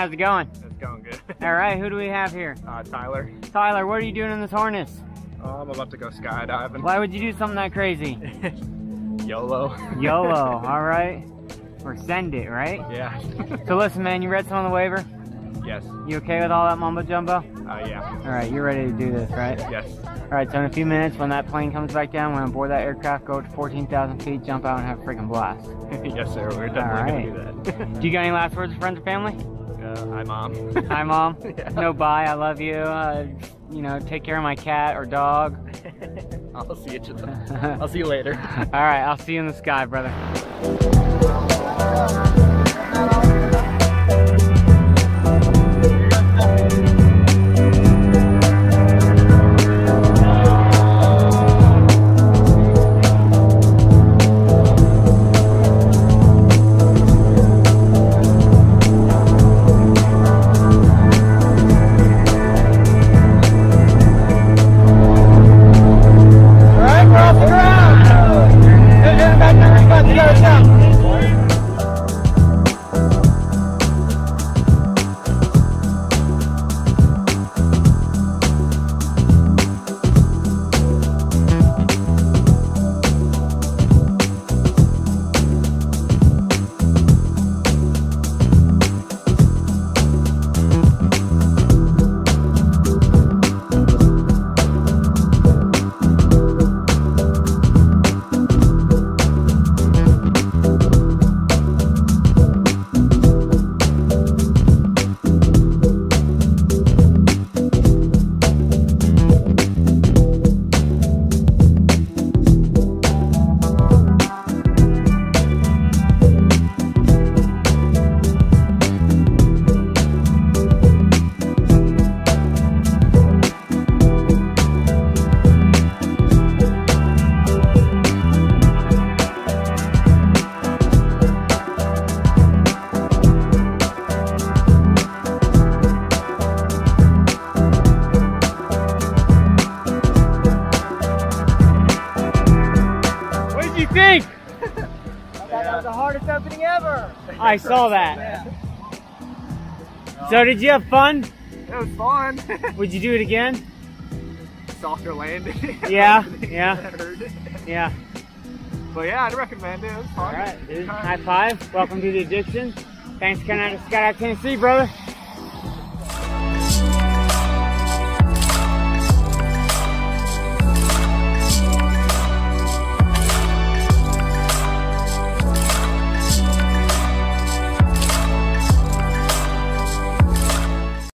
How's it going? It's going good. All right, who do we have here? Uh, Tyler, Tyler, what are you doing in this harness? oh, I'm about to go skydiving. Why would you do something that crazy? YOLO. YOLO, all right? Or send it, right? yeah. So listen, man, you read some on the waiver? yes. You okay with all that mumbo jumbo? Uh, yeah. All right, you're ready to do this, right? Yes. All right, so in a few minutes, when that plane comes back down, we're on board that aircraft, go to 14,000 feet, jump out, and have a freaking blast. yes, sir. We're definitely gonna do that. Do you got any last words for friends or family? Uh, hi, mom. Hi, mom. Yeah. No, bye. I love you. Uh, you know, take care of my cat or dog. I'll see you. I'll see you later. All right, I'll see you in the sky, brother. Think? That was the hardest opening ever. I saw that. So did you have fun? It was fun. Would you do it again? Softer landing. Yeah, yeah. Yeah. But yeah, I'd recommend it. It All right, dude. High five. Welcome to the addiction. Thanks for coming out to Skydive, Tennessee, brother.